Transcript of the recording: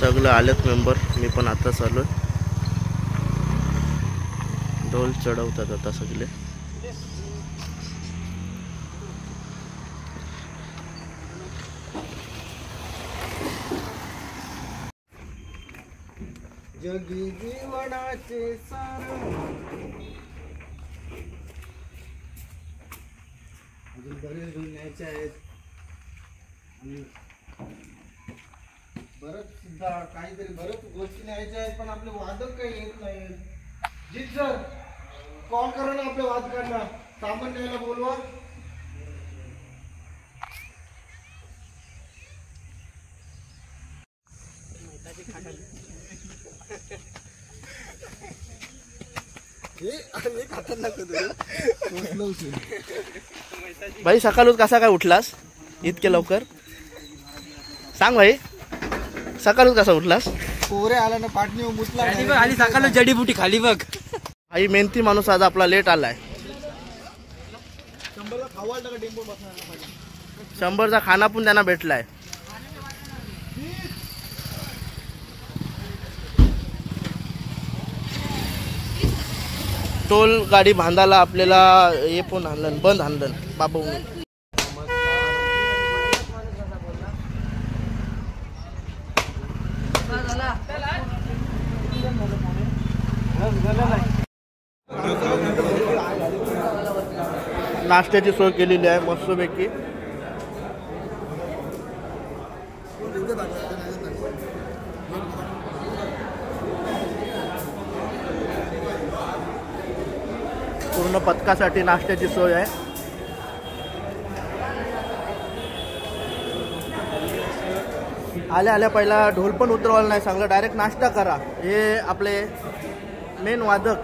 सगळं आलेत मेंबर मी पण आताच आलो ढोल चढवतात आता सगळे. जगी जीवनाचे सार. अजून बरेच घेऊन न्यायचे आहेत. आणि बरंच सुद्धा काहीतरी बरंच गोष्टी न्यायच्या आहेत पण आपले वादक काही येत नाहीत. जित सर कॉल करा ना आपल्या वादकांना सामान न्यायला बोलवा हे भाई सकाळूच कसा काय उठलास? इतके लवकर? सांग भाई. सकाळूच कसा उठलास? पोरे आला ना पाटणी आणि सकाळ जडीबुटी खाली बघ. आई मेहनती माणूस आज आपला लेट आलाय. शंभरचा खाना पण त्यांना भेटलाय. टोल गाडी बांधायला आपल्याला हे पण आणलं बंद आणलं बाबा नाश्त्याची सोय केलेली आहे मस्तपैकी. पूर्ण पथकासाठी नाश्त्याची सोय आहे. आल्या आल्या पहिला ढोल पण उतरवायला नाही सांगलं डायरेक्ट नाश्ता करा. हे आपले मेन वादक.